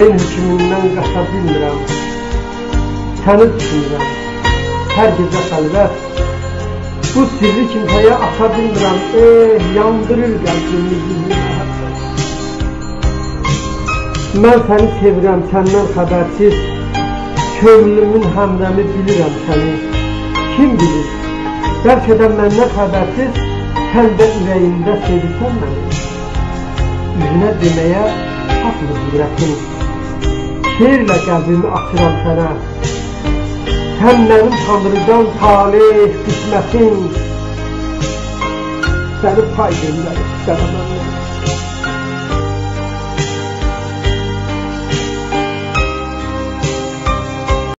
Ben hükmündən qaça bilmirəm. Səni düşünürəm. Hər gecə xəlvət. Bu sirri kimsəyə aça bilmirəm. Eh, yandırır qəlbimi gizli. Mən səni sevirəm, səndən xəbərsiz. Könlümün həmdəmi bilirəm səni. Kim bilir? Bəlkə də məndən xəbərsiz sən də ürəyində sevirsən məni. Üzünə deməyə çatmır cürətim. Şeirlə qəlbimi açıram sənə. Sən mənim tanrıcan talih, qismətim. Səni pay göndərir istərəm məndən.